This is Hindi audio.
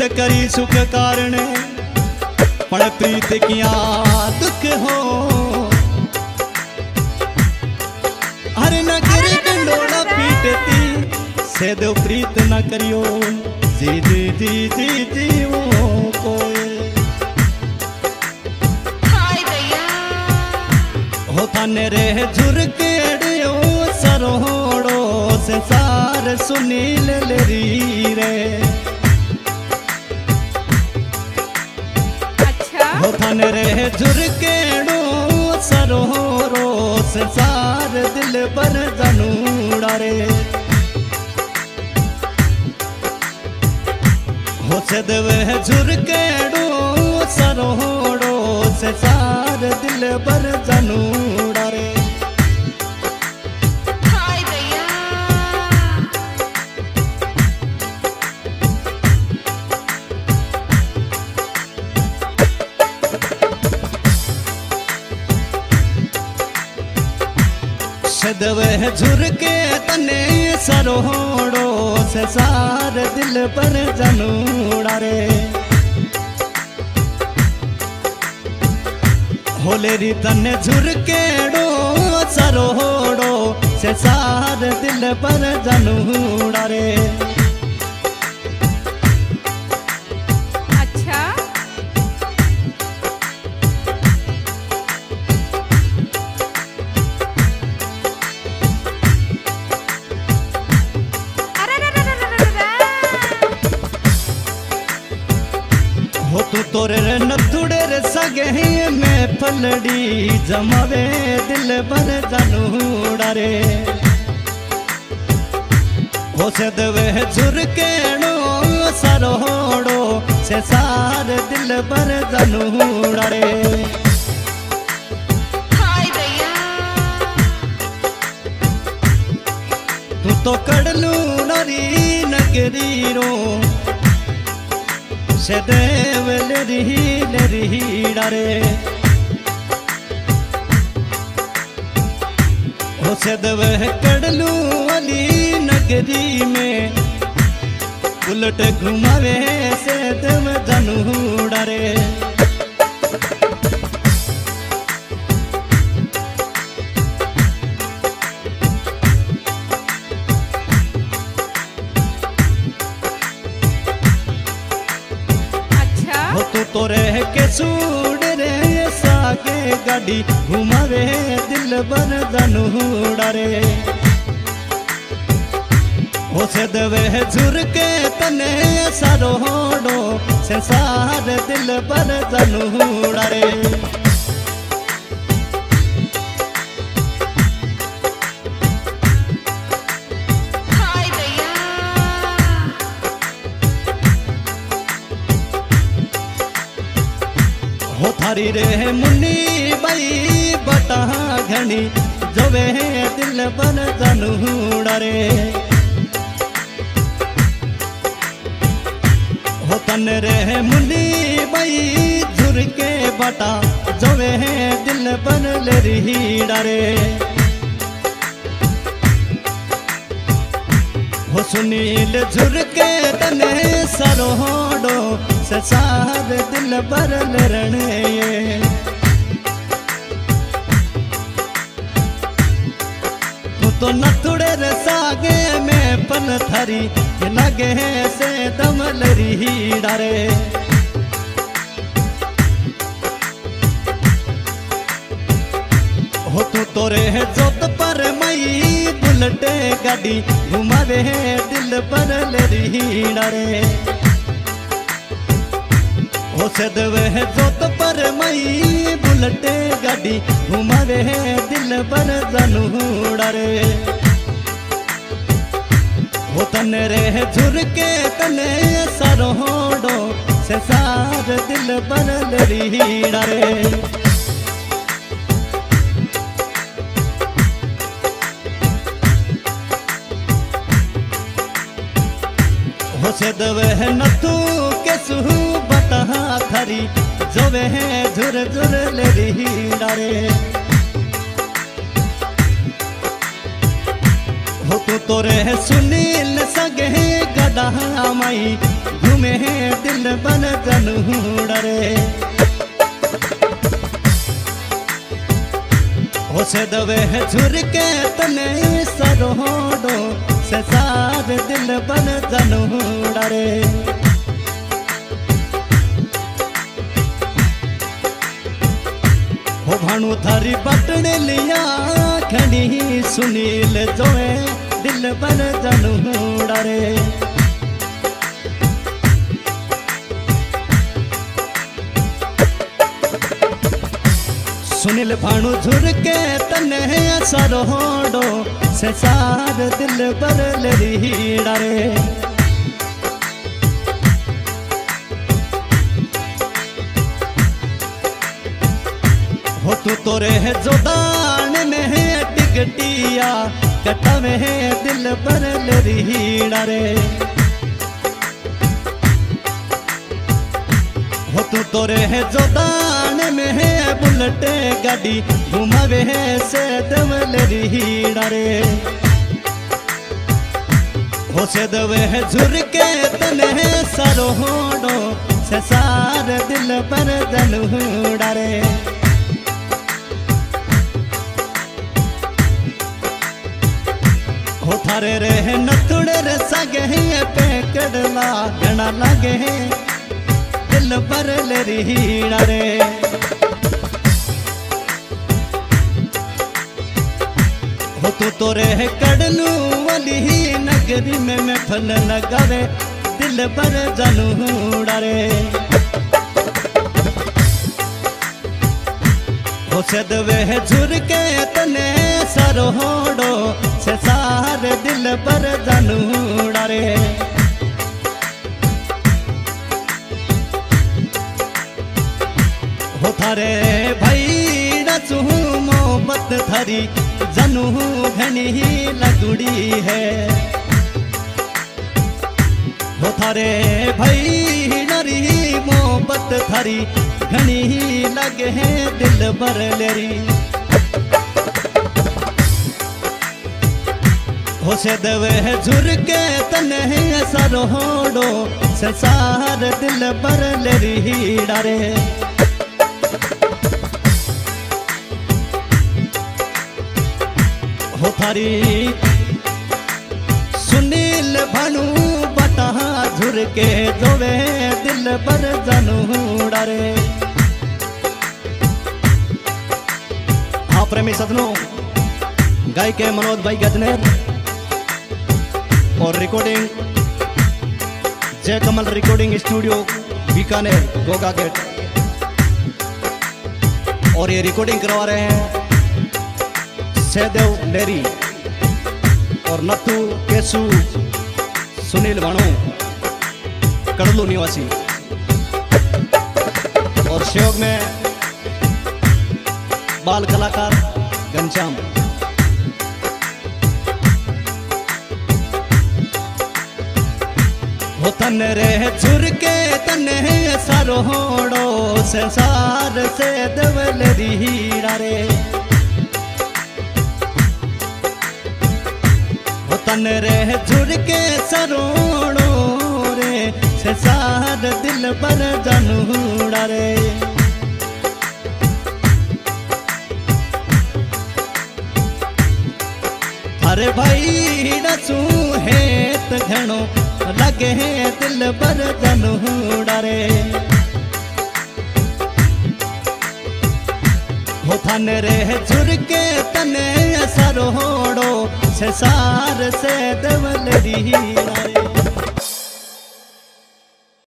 भी सुख कारण पण प्रीत किया दुख हो। हर नगर कंडोला पीटती से दो प्रीत न करियो। जी जी जी जी जी वो कोई। हो थाने रे झुरकेड़ियो सरोड़ो संसार सुनील लेरी रे। हो थाने रे झुरकेड़ो सरोड़ो संसार दिल पर जनूड़ा रे। हो सदवे झुरकेड़ो सरोड़ो संसार दिल पर जनूड़ा सदवे झुरके तने सरोड़ो से सार दिल पर जनूड़ा रे। होलेरी तने झुरकेड़ो सरोड़ो से सार दिल पर जनूड़ा रे। तू तोरे रे नथुड़े रे सगे में फलड़ी जमावे दिल पर जनूड़ा रे। हो से दवे झुरकेड़ो सरोड़ो से सार दिल पर जनूड़ा रे। तू तो कड़लू नरी नगरी रो नगरी में। उल घुमे सद में सूड रे सागे गाड़ी घुमावे दिल बर दनूड़ा रे हो से दवे झुरके तने सरोड़ो संसार दिल बर दनूड़ा हो थारी रे मुन्नी बाई, बटा घनी, जवे दिल बर दनूड़ा रे हो तन रे मुन्नी बाई, झुरके बटा, जवे दिल पर लरीड़ा रे हो सुनील झुरके तने सरोड़ो ससार दिल पर लरणे तू तो नथुड़े रे सागे में पन थरी लगे से दम लरीड़ा रे हो तू तोरे जोत पर मई बुलटे गाड़ी घुमावे दिल पर लरीड़ा रे हो सदवे जोत पर मई, बुलटे गाड़ी घुमावे दिल पर जनूड़ा रे हो तन रे झुरके तने सरोड़ो से सार दिल पर लरीड़ा रे हो से दवे नथु के सुहु जोवे झुर झुर लरीड़ा रे हो तू तोरे सुनील सगे गदा माई, घूमे दिल बन जनूड़ा रे हो से दवे झुर के तने सरोडो से सार दिल बन जनूड़ा रे भाणु थारी बटने लिया खड़ी सुनील जोए, दिल बन जनूड़ा रे सुनील भाणु झुर के तने सरोडो से सार दिल पर लरीड़ा रे हो तू तोरे जोदान में है टिकटिया, कटा में है दिल पर लरीड़ा रे। हो तू तो तोरे जोदान में है बुलेट गाड़ी, घुमावे से दम लरीड़ा रे। हो से दवे झुर के तने सरो होडो से सार दिल पर जनूड़ा रे। थारे रे नथुड़े रे सगे पे कड़ला गणा लगे दिल पर लरीड़ा रे। हो तू तोरे कड़नू वाली नगरी में मैं फल लगावे, दिल पर जनूड़ा रे। हो सदवे झुर के तने सरोडो पर जनूड़ा हो थारे भाई नचू मोहब्बत धरी जनू घनी लगुड़ी है। हो थारे भाई नरी मोहब्बत धरी घनी लगे दिल बर लेरी। हो से दवे झुर के तने सरोडो संसार दिल बर लेरीड़ा रे हो थारी सुनील भानु बटा झुर के जोवे दिल पर जनूड़ा रे हाँ प्रेमी सदनों गाय के मनोज भाई गजनेर और recording Jai Kamal recording studio Bikaner Goga gate और ये रिकॉर्डिंग करवा रहे हैं सहदेव लेरी और नथु केसु, सुनील भाणु कड़लू निवासी। और सहयोग में बाल कलाकार घनश्याम। हो तन रे झुर के तन सरोड़ो संसार से दवल रीड़ा रे। तन रे झुर के सरोड़ो रे, संसार दिल पर जनूड़ा रे। अरे भाई नचू है त घणो लगे दिल पर जनूड़ा डरे हो थन रे झुरके तने सरोड़ो से सार से दवलड़ी